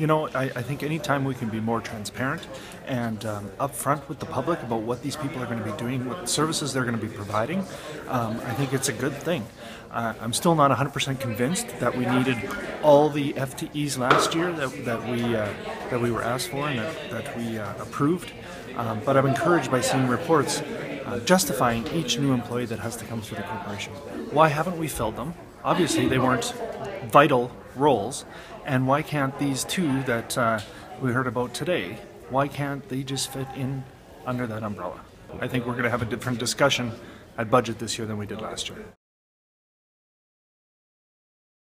You know, I, I think anytime we can be more transparent and um, upfront with the public about what these people are going to be doing, what services they're going to be providing, um, I think it's a good thing. Uh, I'm still not 100% convinced that we needed all the FTEs last year that, that we uh, that we were asked for and that, that we uh, approved. Um, but I'm encouraged by seeing reports uh, justifying each new employee that has to come through the corporation. Why haven't we filled them? Obviously, they weren't vital roles, and why can't these two that uh, we heard about today? Why can't they just fit in under that umbrella? I think we're going to have a different discussion at budget this year than we did last year.